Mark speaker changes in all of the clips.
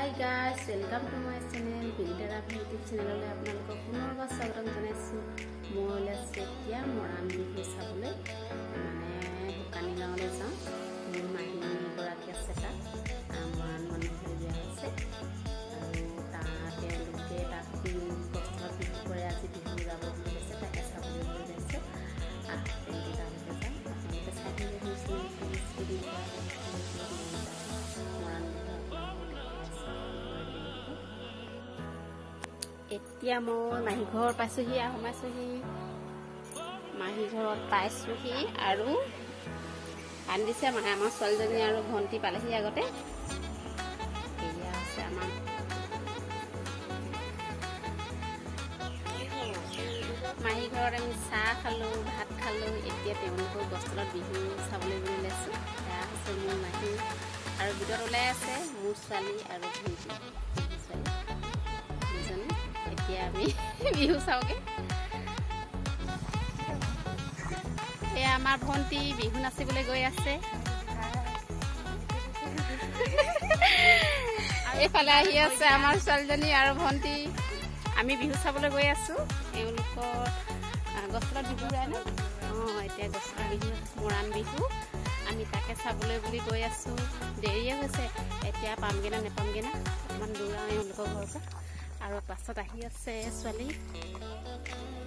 Speaker 1: Hi guys welcome to my channel বিনিতাৰা YouTube চেনেললৈ আপোনালোকক পুনৰবাৰ স্বাগতম জনাইছোঁ। মই ওলাইছোঁ এতিয়া মৰাণ বিহু চাবলৈ মানে শুকানী গাঁৱলৈ যাওঁ। মোৰ মাহী এগৰাকী আছে তাত মৰাণ মানুহৰ বিয়া হৈছে আৰু তাত তেওঁলোকে তাত কষ্টত বিহু কৰে আজি বিহু যাব বুলি কৈছে তাকে চাবলৈ যাইছে আহ তেনেকৈ তালৈকে যাম। আপোনালোকে চাই মৰাণ এতিয়া মই মাহী ঘৰ পাইছোঁহি আৰু সোমাইছোঁহি। মাহী ঘৰত পাইছোঁহি আৰু কান্দিছে মানে আমাৰ ছোৱালীজনী আৰু ভণ্টি পালেহি আগতে। এয়া আছে আমাৰ। মাহী ঘৰত আমি চাহ খালোঁ ভাত খালোঁ এতিয়া তেওঁলোকৰ গছতলত বিহু চাবলৈ বুলি ওলাইছোঁ। সেয়া হৈছে মোৰ মাহী আৰু ভিতৰত ওলাই আছে মোৰ ছোৱালী আৰু ভণ্টি। এতিয়া আমি বিহু চাওঁগে এয়া আমাৰ ভণ্টি বিহু নাচিবলৈ গৈ আছে এইফালে আহি আছে আমাৰ ছোৱালীজনী আৰু ভণ্টি আমি বিহু চাবলৈ গৈ আছো এওঁলোকৰ গছতলত বিহু উৰাই ন অঁ এতিয়া গছতলত বিহু মৰাণ বিহু আমি তাকে চাবলৈ বুলি গৈ আছো দেৰিয়ে হৈছে এতিয়া পামগে না নেপামগে না অকণমান দূৰ আৰু এওঁলোকৰ ঘৰৰ পৰা আৰু পাছত আহি আছে ছোৱালী।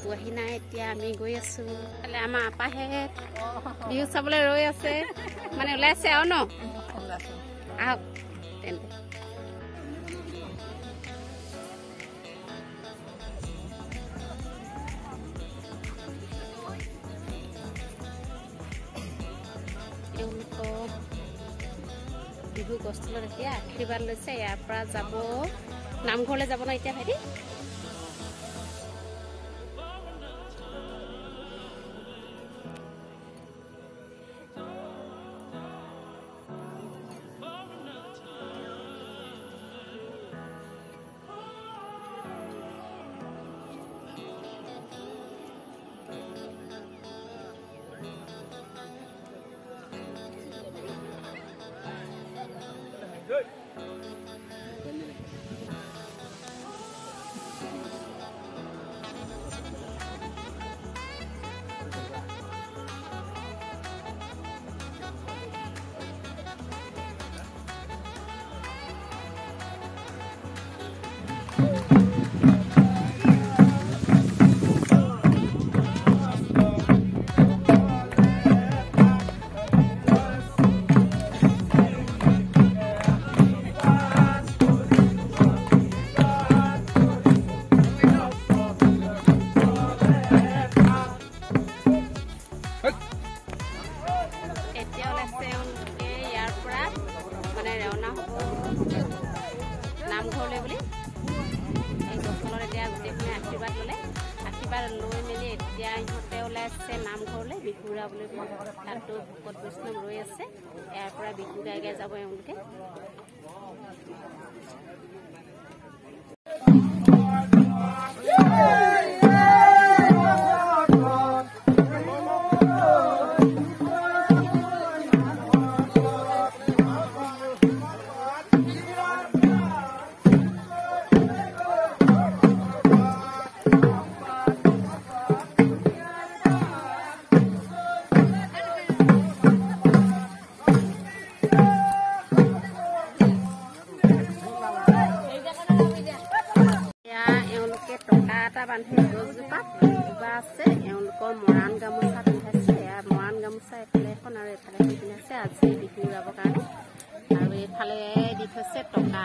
Speaker 1: পোৱাহি নাই এতিয়া আমি গৈ আছো। আমাৰ আপাহে বিহু চাবলৈ ৰৈ আছে। মানে ওলাইছে আৰু ন? আহক তেন্তে। বিহু গছতলত এতিয়া আশীৰ্বাদ লৈছে ইয়াৰ পৰা যাব নামঘৰলৈ যাব ন এতিয়া ভাইটি? এতিয়া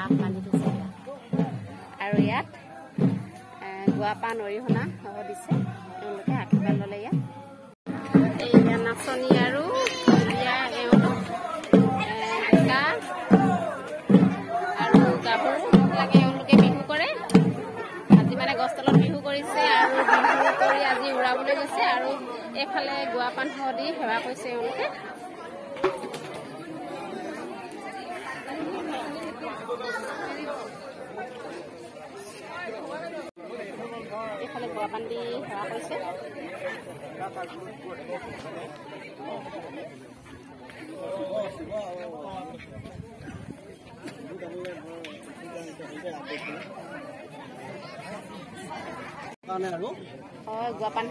Speaker 1: টকা বান্ধি থৈছে আৰু ইয়াত এ, গুৱাপাণ অৰিহণা সহ দিছে। এওঁলোকে আশীৰ্বাদ ল'লে ইয়াত। এইয়া নাচনী আৰু আজি মানে উৰাবলৈ গৈছে আৰু এইফালে গুৱাপাণ সহ দি সেৱা কৰিছে এওঁলোকে। এইফালে গুৱাপাণ দি সেৱা কৰিছে। কাৰণে আৰু
Speaker 2: হয় গুৱাপান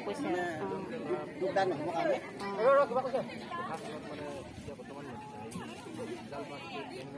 Speaker 2: কৈছে
Speaker 1: মানে
Speaker 2: অঁ।
Speaker 1: যোগদান নহ'বৰ কাৰণে। কিবা কৈছে?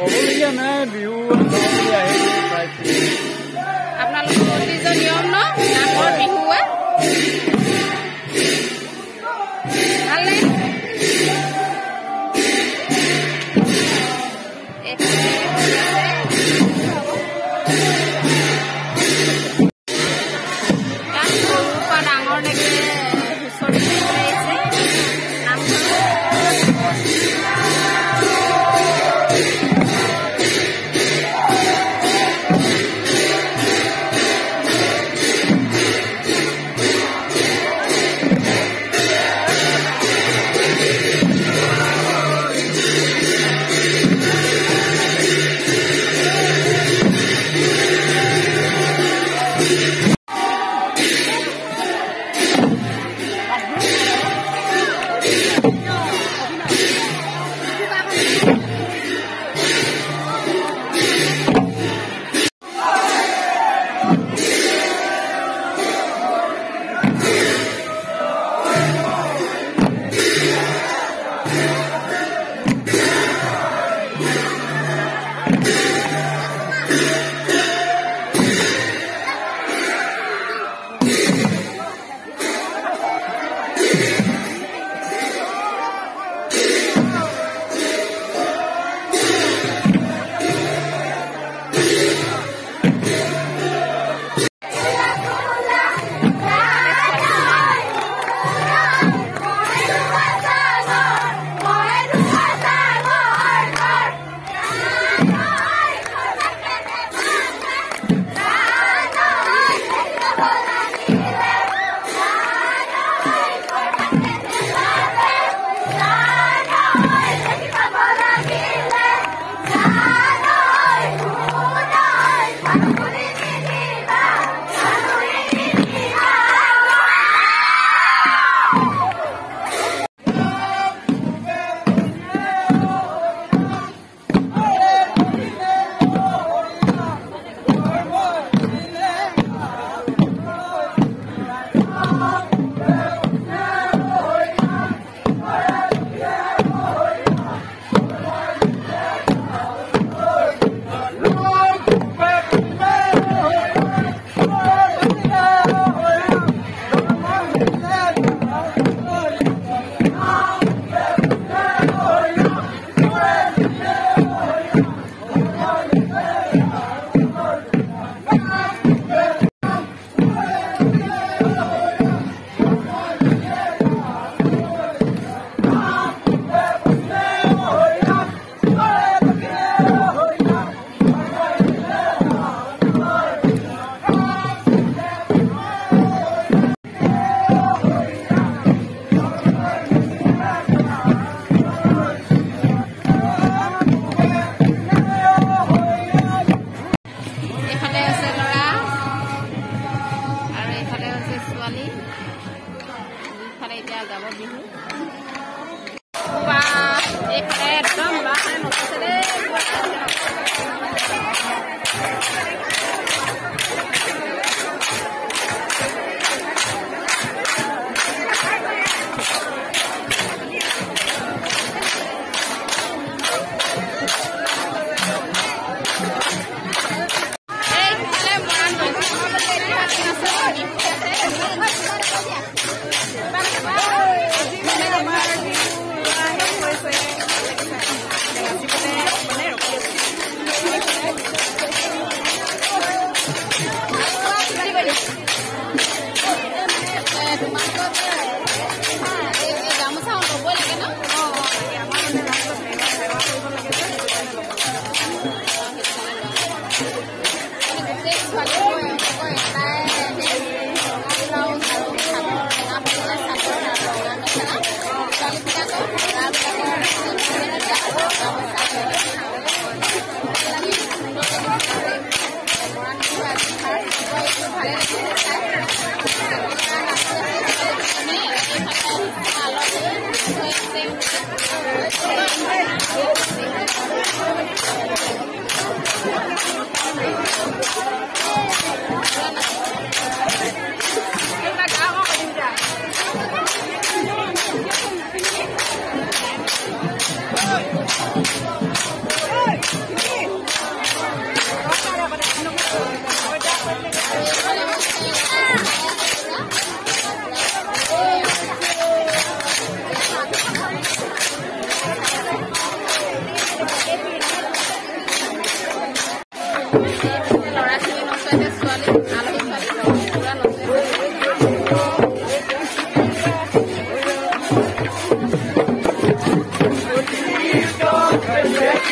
Speaker 3: ক'বলগীয়া নাই বিহু
Speaker 1: আপোনালোকৰ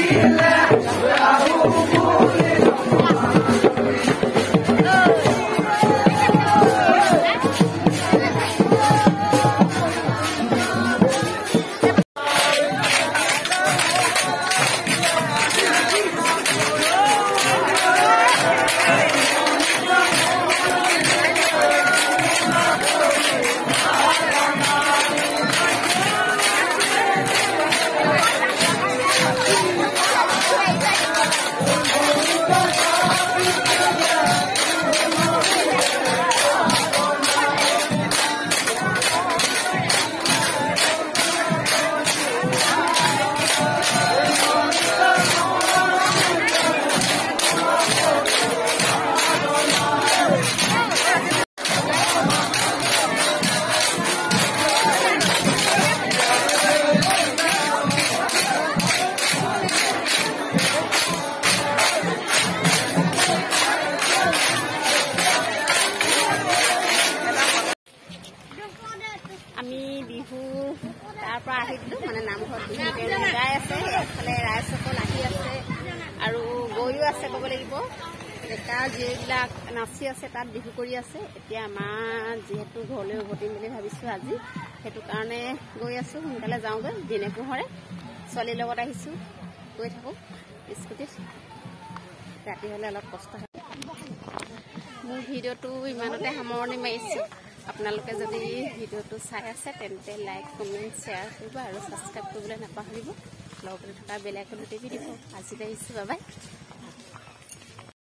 Speaker 1: আমি তাৰ পৰা আহি দিলোঁ মানে নামঘৰত গাই আছে এফালে ৰাইজসকল আহি আছে আৰু গৈও আছে ক'ব লাগিব। ডেকা যিবিলাক নাচি আছে তাত বিহু কৰি আছে। এতিয়া আমাৰ যিহেতু ঘৰলৈ উভতিম বুলি ভাবিছোঁ আজি সেইটো কাৰণে গৈ আছোঁ সোনকালে যাওঁগৈ দিনে পোহৰে। ছোৱালীৰ লগত আহিছোঁ গৈ থাকোঁ স্কুটিত। ৰাতি হ'লে অলপ কষ্ট হয়। মোৰ ভিডিঅ'টো ইমানতে সামৰণি মাৰিছোঁ। আপোনালোকে যদি ভিডিঅ'টো চাই আছে তেন্তে লাইক কমেণ্ট শ্বেয়াৰ কৰিব আৰু ছাবস্ক্ৰাইব কৰিবলৈ নাপাহৰিব। লগতে থকা বেল আইকনটো টিপি দিব। আজিলৈ আহিছোঁ বাবাই